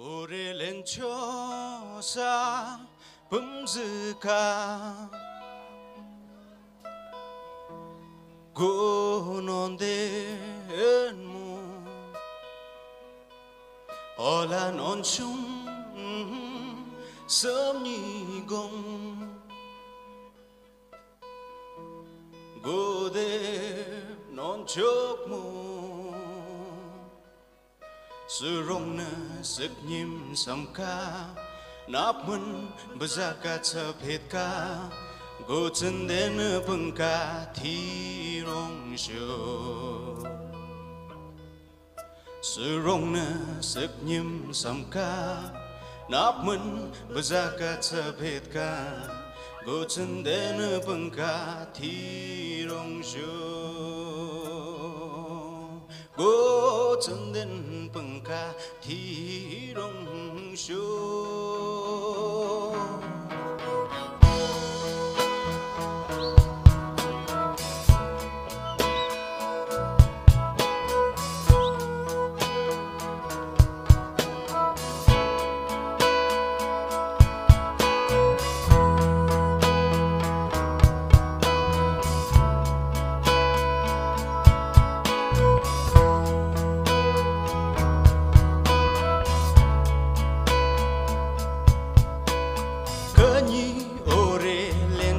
오래된 조사 범즈가 고논데 무 얼란 온춤 섭니공 고대 논족무 Surong na saknyim samka Napman bazaka tsaphet ka Gochen den pangka thirong sho Surong na saknyim samka Napman bazaka chân ka Gochen den pangka thirong sho 真能蹦卡提龙秀。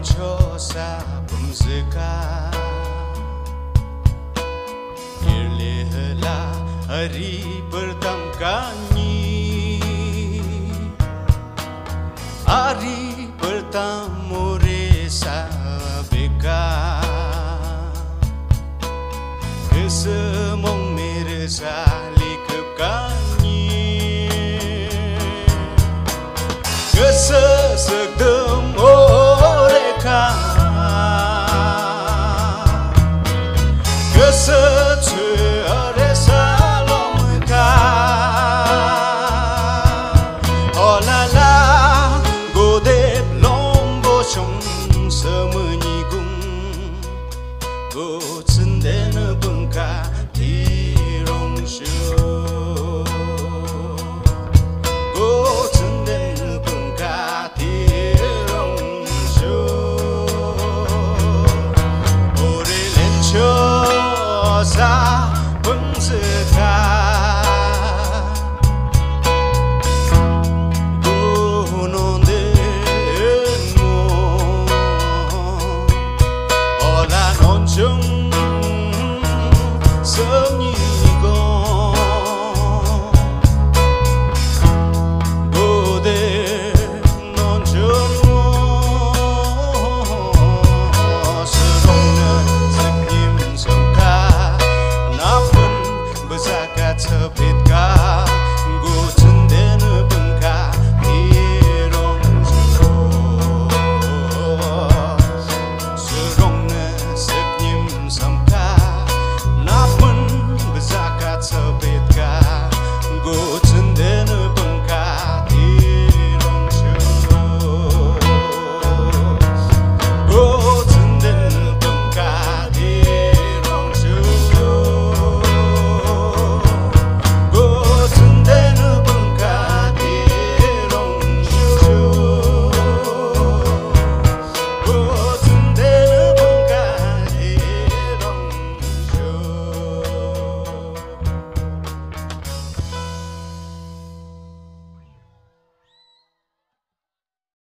멈춰서 봄스가 일리흘라 아리불 담가니 아리불 담 Gotsendene bengka tirong show Go chân đến bừng ca tiếng rong lên xa chão.